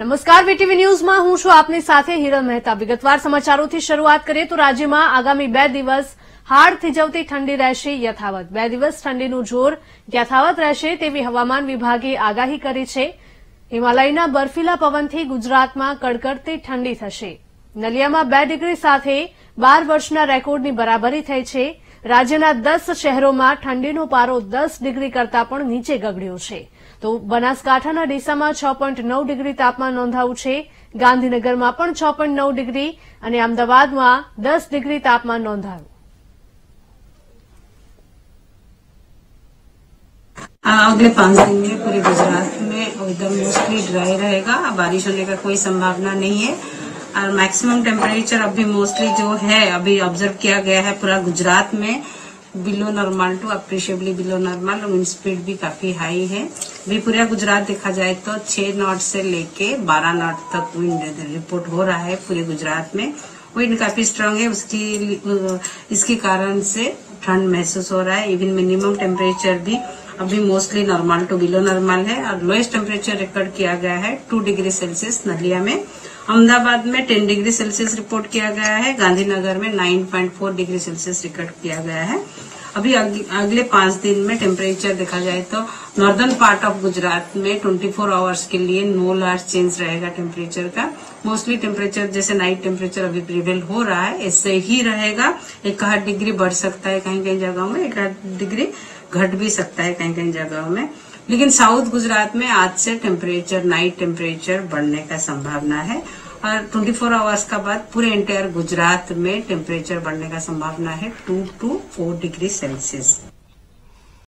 નમસ્કાર વીટીવી ન્યૂઝમાં હું છું આપની સાથે હિરલ મહેતા. વિગતવાર સમાચારોથી શરૂઆત કરીએ તો રાજ્યમાં આગામી બે દિવસ હાડ થીજવતી ઠંડી રહેશે, યથાવત. બે દિવસ ઠંડીનું જોર યથાવત રહેશે તેવી હવામાન વિભાગે આગાહી કરી છે. હિમાલયના બર્ફીલા પવનથી ગુજરાતમાં કડકડતી ઠંડી થશે. નલિયામાં બે ડિગ્રી સાથે બાર વર્ષના રેકોર્ડની બરાબરી થઈ છે. રાજ્યના દસ શહેરોમાં ઠંડીનો પારો દસ ડિગ્રી કરતાં પણ નીચે ગગડ્યો છે તો બનાસકાંઠાના ડીસામાં છ પોઈન્ટ નવ ડિગ્રી તાપમાન નોંધાયું છે ગાંધીનગરમાં પણ છ પોઈન્ટ નવ ડિગ્રી અને અમદાવાદમાં દસ ડિગ્રી તાપમાન નોંધાયું अगले पाँच दिन में पूरे गुजरात में एकदम मोस्टली ड्राई रहेगा बारिश होने का कोई संभावना नहीं है और मैक्सिमम टेम्परेचर अभी मोस्टली जो है, अभी ऑब्ज़र्व किया गया है पूरा गुजरात में below normal to appreciably below normal wind speed भी काफ़ी हाई है। अभी पूरा गुजरात देखा जाए तो छह नॉट से लेके बारह नॉट तक विंड रिपोर्ट हो रहा है पूरे गुजरात में। विंड काफ़ी स्ट्रांग है, उसकी इसके कारण से ठंड महसूस हो रहा है। इवन मिनिमम टेम्परेचर भी अभी mostly normal to below normal है और लोएस्ट टेम्परेचर रिकॉर्ड किया गया है टू डिग्री सेल्सियस नलिया में। अहमदाबाद में टेन डिग्री सेल्सियस रिपोर्ट किया गया है। गांधीनगर में nine point four degree Celsius record किया गया है। अभी अगले पाँच दिन में टेम्परेचर देखा जाए तो नॉर्दर्न पार्ट ऑफ़ गुजरात में 24 फोर आवर्स के लिए नो लार्ज चेंज रहेगा टेम्परेचर का। मोस्टली टेम्परेचर जैसे नाइट टेम्परेचर अभी प्रिवेल हो रहा है, ऐसे ही रहेगा। एक डिग्री बढ़ सकता है कहीं कहीं जगहों में, एक डिग्री घट भी सकता है कहीं कहीं जगहों में। लेकिन साउथ गुजरात में आज से टेम्परेचर नाइट टेम्परेचर बढ़ने का संभावना है। और 24 फोर आवर्स का बाद पूरे इंटायर गुजरात में टेम्परेचर बढ़ने का संभावना है two to four degree Celsius